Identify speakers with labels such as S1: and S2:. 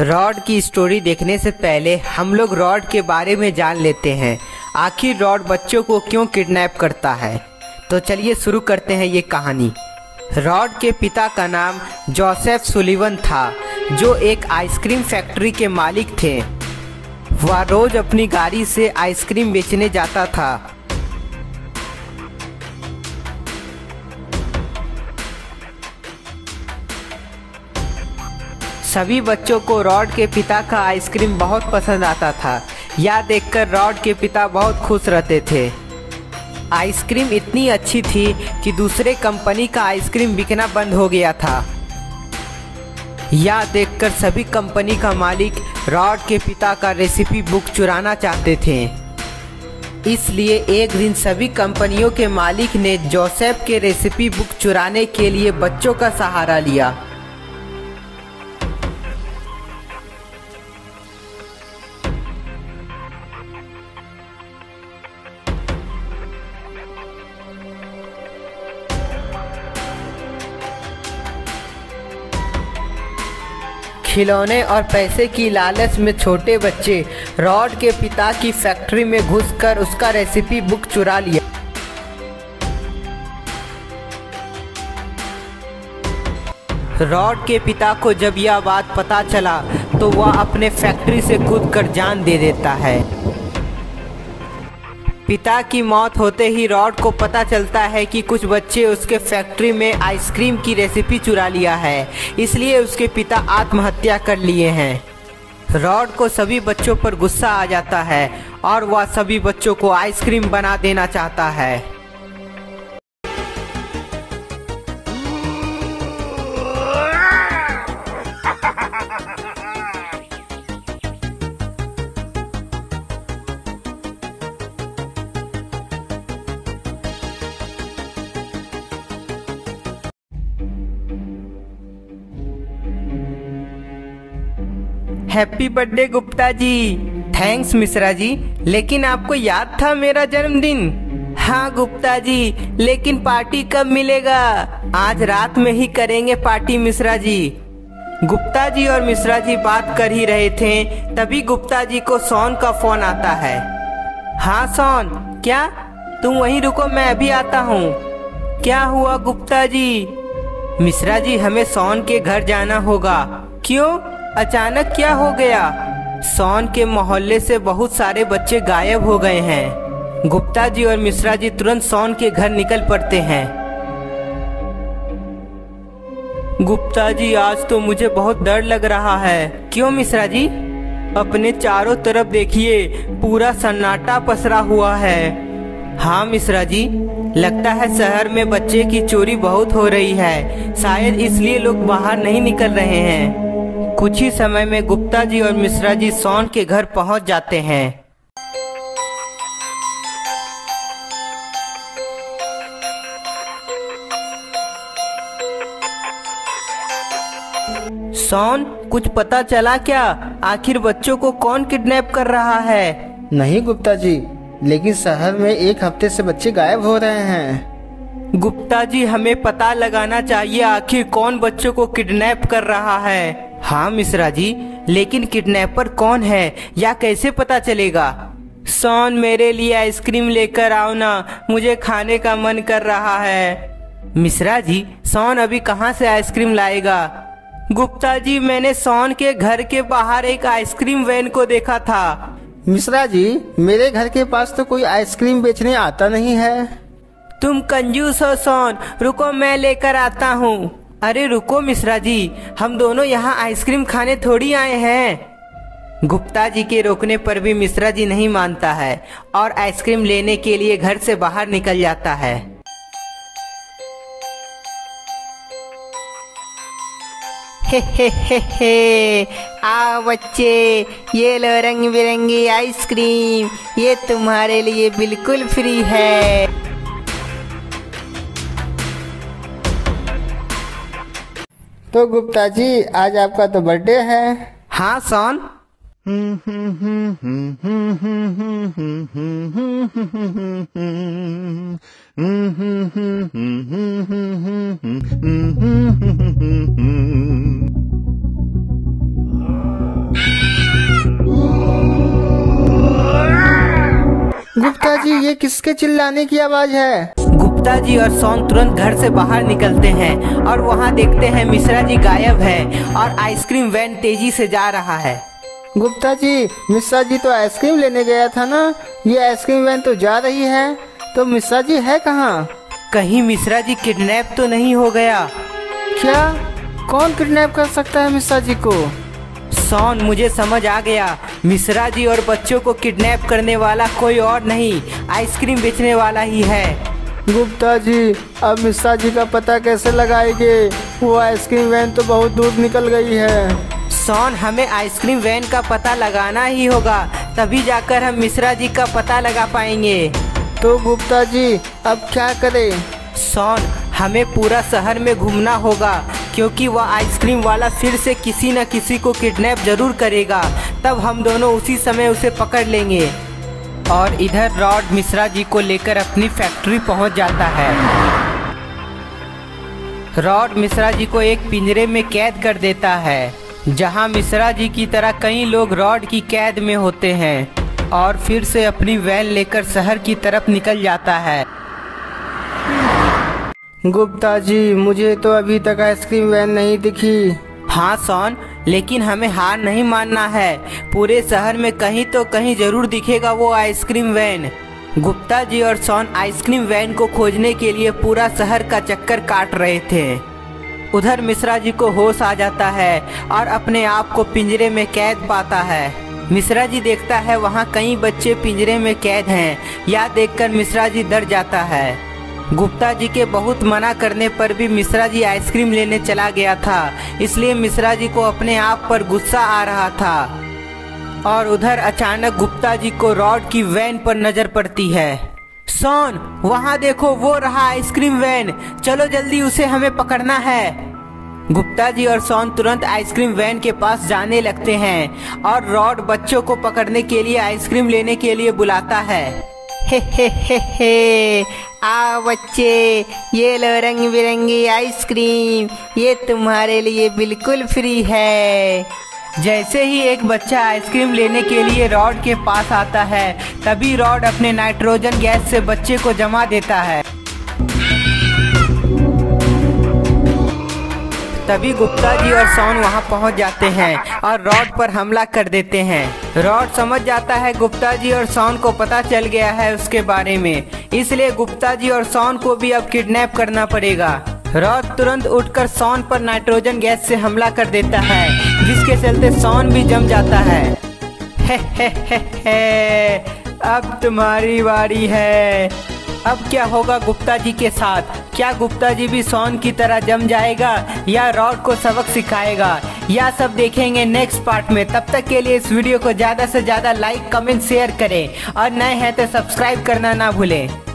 S1: Rod की story देखने से पहले हम लोग रॉड के बारे में जान लेते हैं। आखिर रॉड बच्चों को क्यों किडनैप करता है? तो चलिए शुरू करते हैं ये कहानी। रॉड के पिता का नाम जोसेफ सुलिवन था, जो एक आइसक्रीम फैक्ट्री के मालिक थे। वह रोज अपनी गाड़ी से आइसक्रीम बेचने जाता था। सभी बच्चों को रॉड के पिता का आइसक्रीम बहुत पसंद आता था। यह देखकर रॉड के पिता बहुत खुश रहते थे। आइसक्रीम इतनी अच्छी थी कि दूसरे कंपनी का आइसक्रीम बिकना बंद हो गया था। यह देखकर सभी कंपनी का मालिक रॉड के पिता का रेसिपी बुक चुराना चाहते थे। इसलिए एक दिन सभी कंपनियों के मालिक ने जोसेफ के रेसिपी बुक चुराने के लिए बच्चों का सहारा लिया। खिलौने और पैसे की लालच में छोटे बच्चे, रॉड के पिता की फैक्ट्री में घुसकर उसका रेसिपी बुक चुरा लिया। रॉड के पिता को जब यह बात पता चला तो वह अपने फैक्ट्री से कूद कर जान दे देता है। पिता की मौत होते ही रॉड को पता चलता है कि कुछ बच्चे उसके फैक्ट्री में आइसक्रीम की रेसिपी चुरा लिया है, इसलिए उसके पिता आत्महत्या कर लिए हैं। रॉड को सभी बच्चों पर गुस्सा आ जाता है और वह सभी बच्चों को आइसक्रीम बना देना चाहता है। Happy birthday Gupta ji. Thanks Mishra ji. लेकिन आपको याद था मेरा जन्मदिन? हाँ गुप्ता जी, लेकिन पार्टी कब मिलेगा? आज रात में ही करेंगे पार्टी मिश्रा जी। गुप्ता जी और मिश्रा जी बात कर ही रहे थे, तभी गुप्ता जी को सोन का फ़ोन आता है। हाँ सोन, क्या? तुम वहीं रुको, मैं अभी आता हूँ। क्या हुआ गुप्ता जी? मिश्रा जी, हमें सोन के घर जाना होगा। क्यों? अचानक क्या हो गया? सोन के मोहल्ले से बहुत सारे बच्चे गायब हो गए हैं। गुप्ता जी और मिश्रा जी तुरंत सोन के घर निकल पड़ते हैं। गुप्ता जी, आज तो मुझे बहुत डर लग रहा है। क्यों मिश्रा जी? अपने चारों तरफ़ देखिए, पूरा सन्नाटा पसरा हुआ है। हाँ मिश्रा जी, लगता है शहर में बच्चे की चोरी बहुत हो रही है। शायद इसलिए लोग बाहर नहीं निकल रहे हैं। कुछ ही समय में गुप्ता जी और मिश्रा जी सोन के घर पहुँच जाते हैं। सोन कुछ पता चला क्या? आखिर बच्चों को कौन किडनैप कर रहा है?
S2: नहीं गुप्ता जी लेकिन शहर में एक हफ़्ते से बच्चे गायब हो रहे हैं।
S1: गुप्ता जी हमें पता लगाना चाहिए आखिर कौन बच्चों को किडनैप कर रहा है। हाँ मिश्रा जी लेकिन किडनैपर कौन है? या कैसे पता चलेगा? सोन मेरे लिए आइसक्रीम लेकर आओ ना। मुझे खाने का मन कर रहा है। मिश्रा जी सोन अभी कहाँ से आइसक्रीम लाएगा? गुप्ता जी मैंने सोन के घर के बाहर एक आइसक्रीम वैन को देखा था।
S2: मिश्रा जी मेरे घर के पास तो कोई आइसक्रीम बेचने आता नहीं है।
S1: तुम कंजूस हो सोन। रुको मैं लेकर आता हूँ। अरे रुको, मिश्रा जी। हम दोनों यहाँ आइसक्रीम खाने थोड़ी आए हैं। गुप्ता जी के रोकने पर भी मिश्रा जी नहीं मानता है और आइसक्रीम लेने के लिए घर से बाहर निकल जाता है। हे हे हे हे आओ बच्चे, ये लो रंग बिरंगी आइसक्रीम, ये तुम्हारे लिए बिल्कुल फ्री है।
S2: तो गुप्ता जी आज आपका तो बर्थडे है।
S1: हाँ सोन।
S2: गुप्ता जी ये किसके चिल्लाने की आवाज़ है?
S1: गुप्ता जी और सोन तुरंत घर से बाहर निकलते हैं और वहाँ देखते हैं मिश्रा जी गायब है और आइसक्रीम वैन तेज़ी से जा रहा है।
S2: गुप्ता जी मिश्रा जी तो आइसक्रीम लेने गया था ना? ये आइसक्रीम वैन तो जा रही है। तो मिश्रा जी है कहाँ?
S1: कहीं मिश्रा जी किडनैप तो नहीं हो गया।
S2: क्या? कौन किडनैप कर सकता है मिश्रा जी को?
S1: सोन मुझे समझ आ गया। मिश्रा जी और बच्चों को किडनैप करने वाला कोई और नहीं आइसक्रीम बेचने वाला ही है।
S2: गुप्ता जी अब मिश्रा जी का पता कैसे लगाएँगे? वो आइसक्रीम वैन तो बहुत दूर निकल गई है।
S1: सोन हमें आइसक्रीम वैन का पता लगाना ही होगा। तभी जाकर हम मिश्रा जी का पता लगा पाएँगे।
S2: तो गुप्ता जी अब क्या करें?
S1: सोन हमें पूरा शहर में घूमना होगा क्योंकि वह वा आइसक्रीम वाला फिर से किसी न किसी को किडनैप ज़रूर करेगा। तब हम दोनों उसी समय उसे पकड़ लेंगे। और इधर रॉड मिश्रा जी को लेकर अपनी फैक्ट्री पहुँच जाता है। रॉड मिश्रा जी को एक पिंजरे में कैद कर देता है, जहाँ मिश्रा जी की तरह कई लोग रॉड की कैद में होते हैं और फिर से अपनी वैन लेकर शहर की तरफ़ निकल जाता है।
S2: गुप्ता जी, मुझे तो अभी तक आइसक्रीम वैन नहीं दिखी।
S1: हाँ सोन लेकिन हमें हार नहीं मानना है। पूरे शहर में कहीं तो कहीं ज़रूर दिखेगा वो आइसक्रीम वैन। गुप्ता जी और सोन आइसक्रीम वैन को खोजने के लिए पूरा शहर का चक्कर काट रहे थे। उधर मिश्रा जी को होश आ जाता है और अपने आप को पिंजरे में कैद पाता है। मिश्रा जी देखता है वहाँ कई बच्चे पिंजरे में कैद हैं। यह देखकर मिश्रा जी डर जाता है। गुप्ता जी के बहुत मना करने पर भी मिश्रा जी आइसक्रीम लेने चला गया था, इसलिए मिश्रा जी को अपने आप पर गुस्सा आ रहा था। और उधर अचानक गुप्ता जी को रॉड की वैन पर नज़र पड़ती है। सोन, वहाँ देखो, वो रहा आइसक्रीम वैन। चलो जल्दी उसे हमें पकड़ना है। गुप्ता जी और सोन तुरंत आइसक्रीम वैन के पास जाने लगते हैं और रॉड बच्चों को पकड़ने के लिए आइसक्रीम लेने के लिए बुलाता है। हे हे हे हे आ बच्चे, ये लो रंग बिरंगी आइसक्रीम, ये तुम्हारे लिए बिल्कुल फ्री है। जैसे ही एक बच्चा आइसक्रीम लेने के लिए रॉड के पास आता है, तभी रॉड अपने नाइट्रोजन गैस से बच्चे को जमा देता है। तभी गुप्ता जी और सोन वहाँ पहुँच जाते हैं और रॉड पर हमला कर देते हैं। रॉड समझ जाता है गुप्ता जी और सोन को पता चल गया है उसके बारे में। इसलिए गुप्ता जी और सोन को भी अब किडनैप करना पड़ेगा। रॉड तुरंत उठकर सोन पर नाइट्रोजन गैस से हमला कर देता है, जिसके चलते सोन भी जम जाता है हे हे हे हे। अब तुम्हारी बारी है। अब क्या होगा गुप्ता जी के साथ? क्या गुप्ता जी भी सोन की तरह जम जाएगा या रॉड को सबक सिखाएगा? या सब देखेंगे नेक्स्ट पार्ट में। तब तक के लिए इस वीडियो को ज़्यादा से ज़्यादा लाइक कमेंट शेयर करें और नए हैं तो सब्सक्राइब करना ना भूलें।